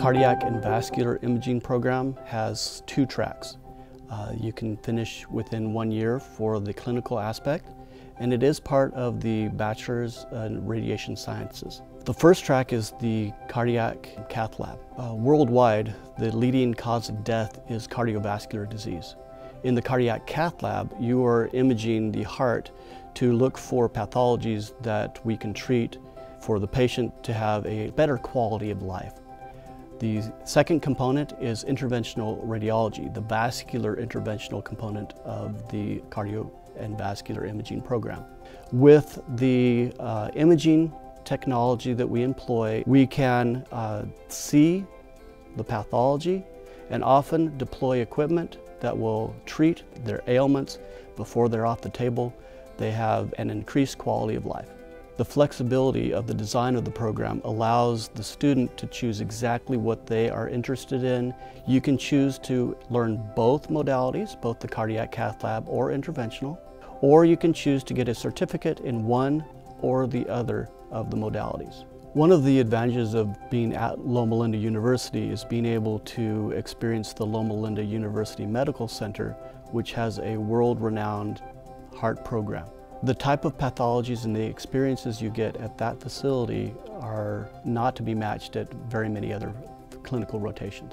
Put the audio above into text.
cardiac and vascular imaging program has two tracks. Uh, you can finish within one year for the clinical aspect, and it is part of the Bachelor's in Radiation Sciences. The first track is the cardiac cath lab. Uh, worldwide, the leading cause of death is cardiovascular disease. In the cardiac cath lab, you are imaging the heart to look for pathologies that we can treat for the patient to have a better quality of life. The second component is interventional radiology, the vascular interventional component of the cardio and vascular imaging program. With the uh, imaging technology that we employ, we can uh, see the pathology and often deploy equipment that will treat their ailments before they're off the table. They have an increased quality of life. The flexibility of the design of the program allows the student to choose exactly what they are interested in. You can choose to learn both modalities, both the cardiac cath lab or interventional, or you can choose to get a certificate in one or the other of the modalities. One of the advantages of being at Loma Linda University is being able to experience the Loma Linda University Medical Center, which has a world-renowned heart program. The type of pathologies and the experiences you get at that facility are not to be matched at very many other clinical rotations.